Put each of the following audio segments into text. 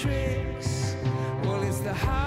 tricks. Well, it's the high.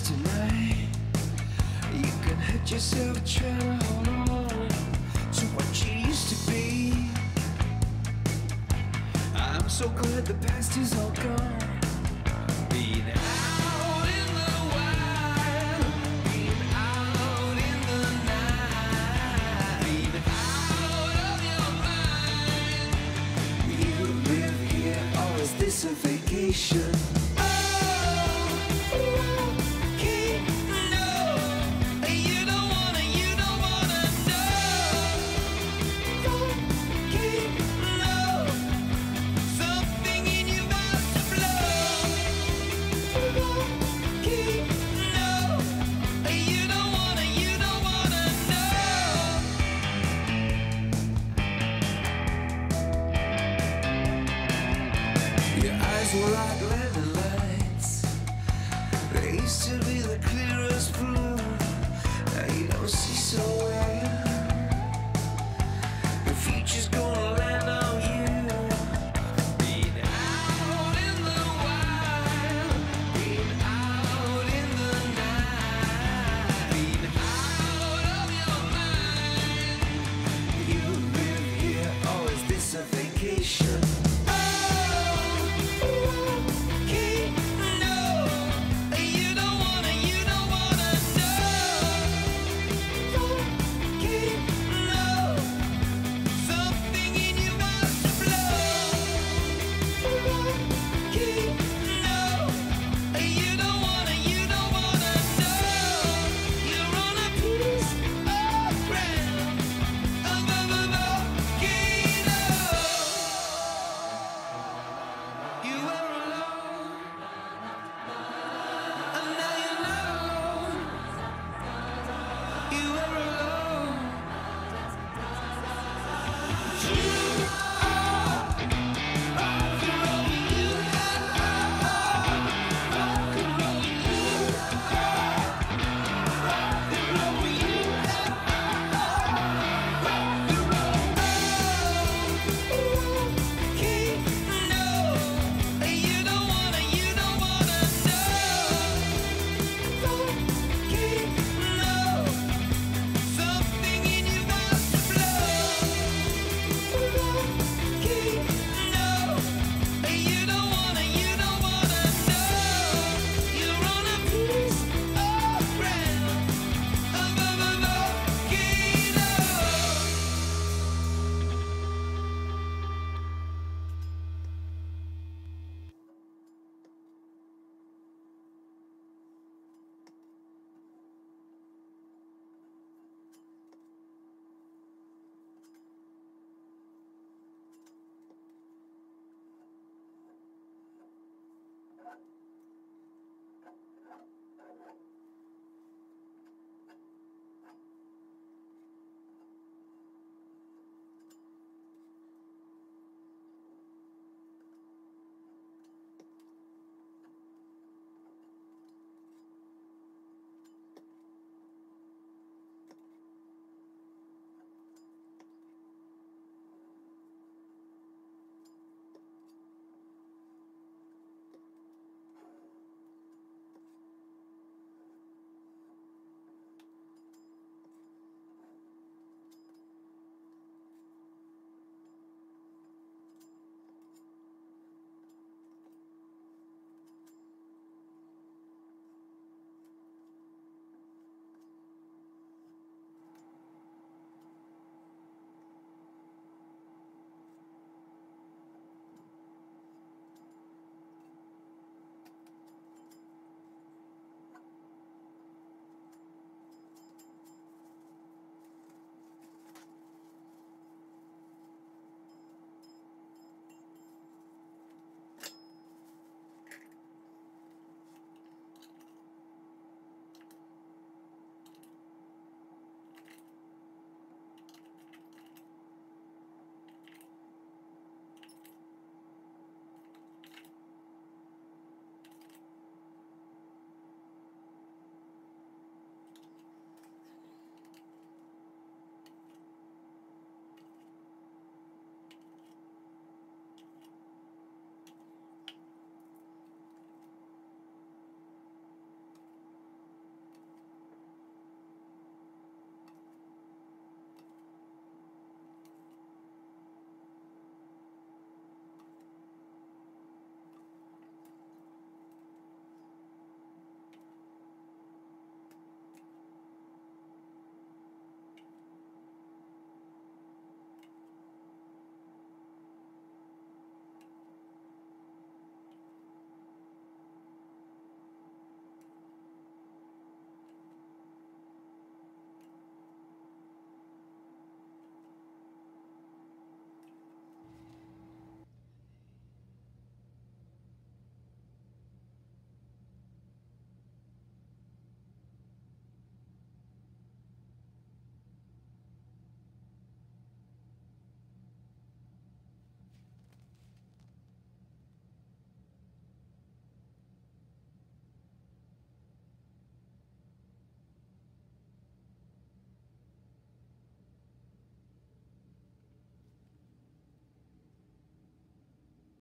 tonight you can hurt yourself trying to hold on to what you used to be. I'm so glad the past is all gone. Be there.